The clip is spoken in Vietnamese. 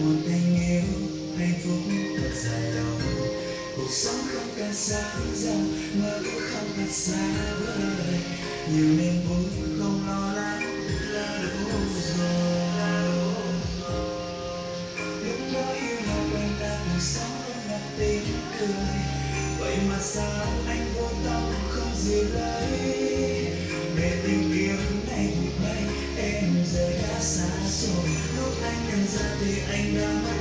một anh yêu, hạnh phúc thật dài lòng cuộc sống không cần xa dòng mơ cũng không thật xa vời. Nhiều niềm vui không lo lắng là đủ rồi. Lúc đó yêu là quên là cuộc sống là tiếng cười. Vậy mà sao anh Dati ay naman